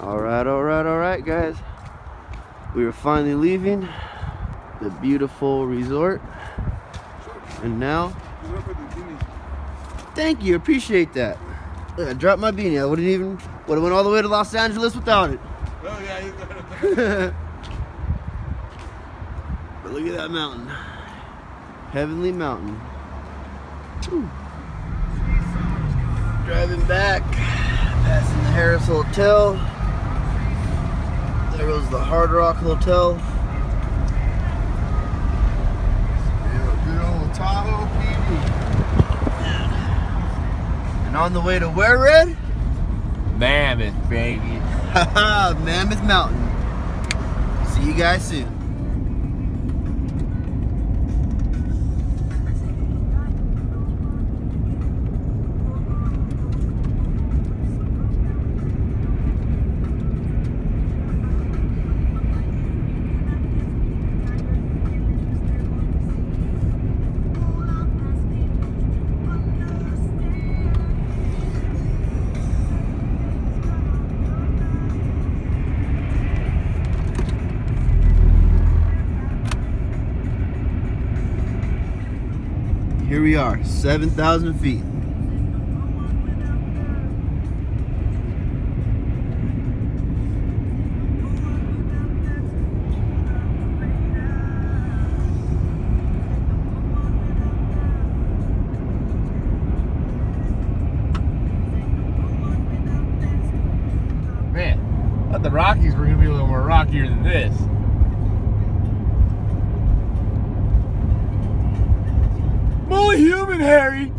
All right, all right, all right, guys. We are finally leaving the beautiful resort. And now, thank you, appreciate that. Look, I dropped my beanie. I wouldn't even, would have went all the way to Los Angeles without it. Oh yeah, you. But look at that mountain. Heavenly Mountain. Driving back, passing the Harrah's Hotel. There goes the Hard Rock Hotel. Good old Tahoe PD. And on the way to where, Red? Mammoth, baby. Haha, Mammoth Mountain. See you guys soon. Here we are, 7,000 feet. Man, I thought the Rockies were gonna be a little more rockier than this. Human, Harry.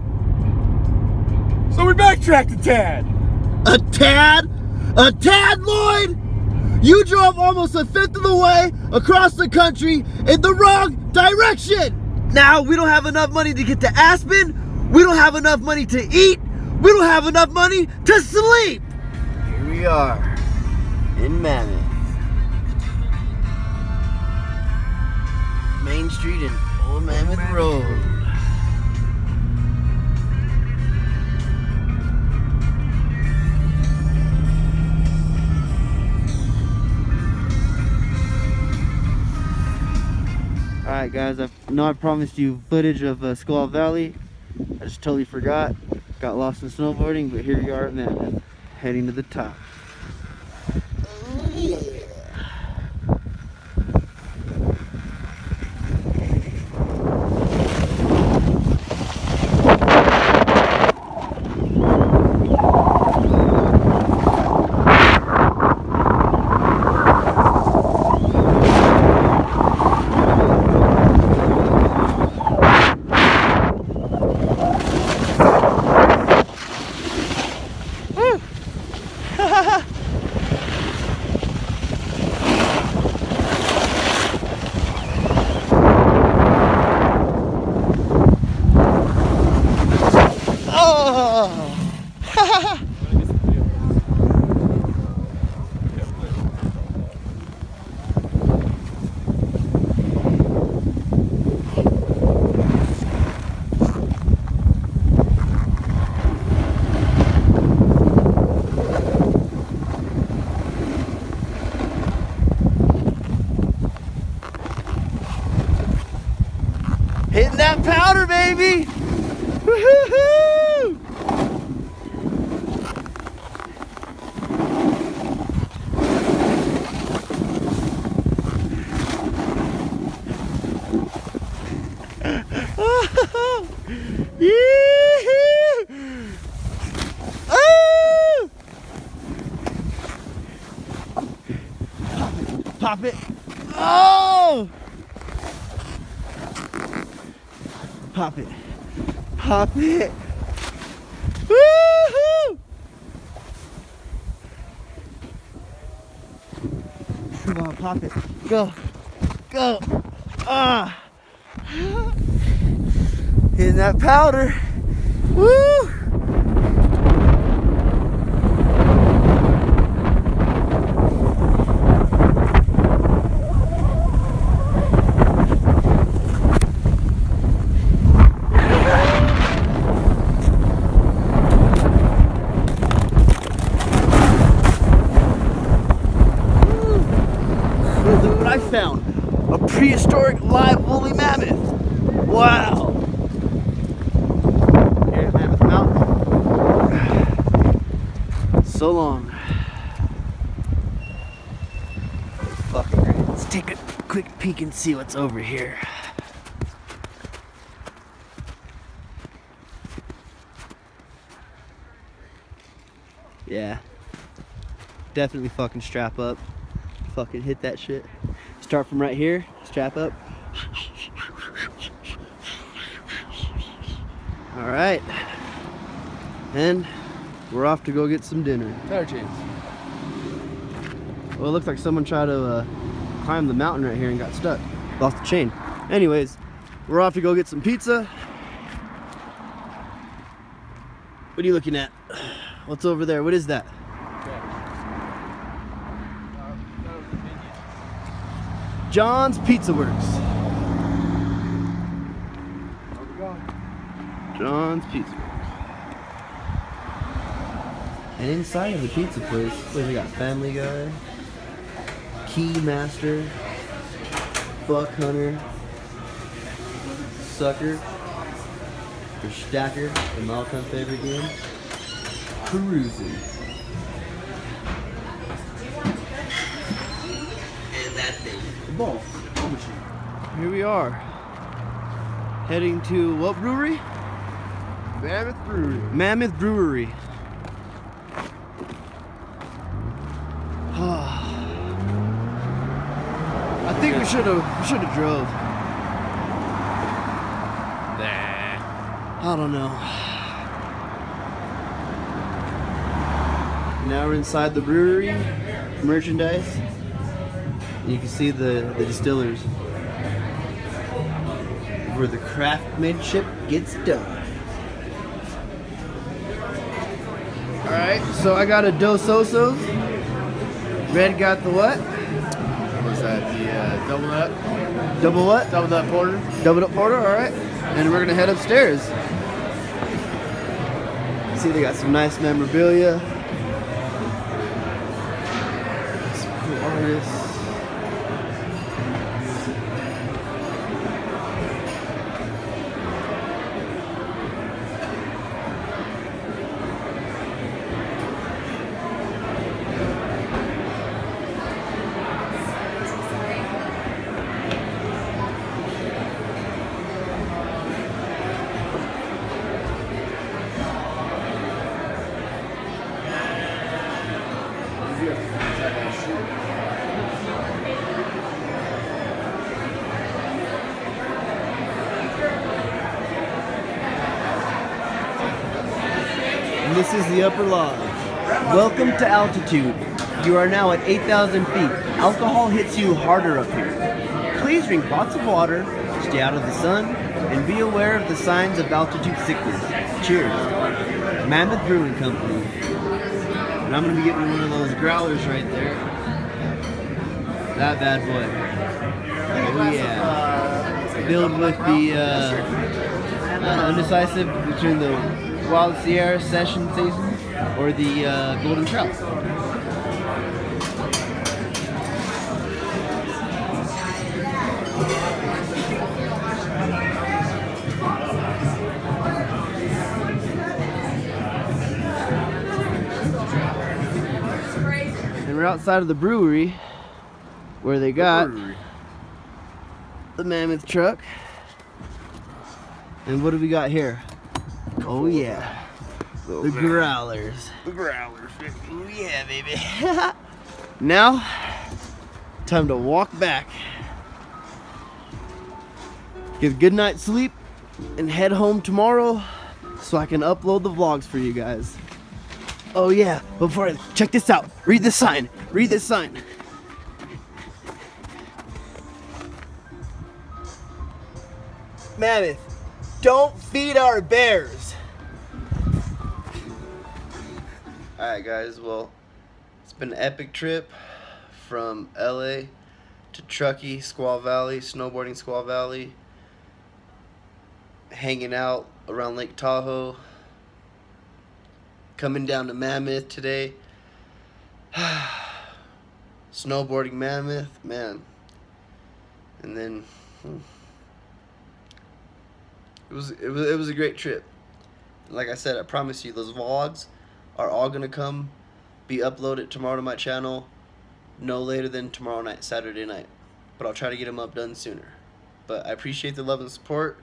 So we backtracked a tad. A tad? A tad, Lloyd? You drove almost a fifth of the way across the country in the wrong direction. Now we don't have enough money to get to Aspen. We don't have enough money to eat. We don't have enough money to sleep. Here we are in Mammoth. Main Street and Old Mammoth Road. Alright guys, I know I promised you footage of uh, Squaw Valley. I just totally forgot. Got lost in snowboarding, but here you are at heading to the top. Oh! Hitting that powder, baby! Woo-hoo-hoo! Yee-hoo! Ah! Pop it. Oh! Pop it. Pop it. Woohoo! Come on, pop it. Go. Go. Ah. Hitting that powder. Woo! Found a prehistoric live woolly mammoth. Wow. Here's Mammoth Mountain. So long. Let's take a quick peek and see what's over here. Yeah. Definitely fucking strap up. Fucking hit that shit. Start from right here, strap up. All right. And we're off to go get some dinner. Tire chains. Well, it looks like someone tried to uh, climb the mountain right here and got stuck. Lost the chain. Anyways, we're off to go get some pizza. What are you looking at? What's over there? What is that? John's Pizza Works. John's Pizza Works. And inside of the pizza place, we got Family Guy, Keymaster, Buck Hunter, Sucker, or Stacker, and my all-time favorite game, Perusing. And that thing. The ball. Ball machine. Here we are. Heading to what brewery? Mammoth Brewery. Mammoth Brewery. I think we should have we should have drove. Nah. I don't know. Now we're inside the brewery, merchandise. You can see the, the distillers. Where the craftsmanship gets done. Alright, so I got a Dos Osos. Red got the what? What was that? The uh, double nut? Double what? Double nut porter? Double up porter, alright. And we're gonna head upstairs. See, they got some nice memorabilia. And this is the upper lodge. Welcome to altitude. You are now at 8,000 feet. Alcohol hits you harder up here. Please drink lots of water, stay out of the sun, and be aware of the signs of altitude sickness. Cheers. Mammoth Brewing Company. And I'm going to be getting one of those growlers right there. That bad boy. Oh yeah. Filled with the uh, uh, undecisive between the Wild Sierra Session season or the uh, Golden Trout. And we're outside of the brewery where they got the mammoth truck. And what do we got here? Oh yeah, the growlers. The growlers. Oh yeah, baby. now, time to walk back. Get a good night's sleep and head home tomorrow so I can upload the vlogs for you guys. Oh yeah, before I check this out. Read this sign. Read this sign. Mammoth, don't feed our bears. Alright guys, well, it's been an epic trip from LA to Truckee, Squaw Valley, snowboarding Squaw Valley, hanging out around Lake Tahoe, coming down to Mammoth today. snowboarding Mammoth, man, and then hmm, it was it was it was a great trip. Like I said, I promise you, those vlogs are all gonna come, be uploaded tomorrow to my channel, no later than tomorrow night, Saturday night. But I'll try to get them up done sooner. But I appreciate the love and support.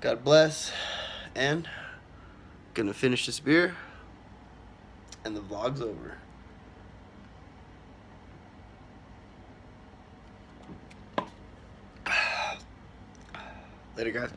God bless, and gonna finish this beer, and the vlog's over. Later, guys.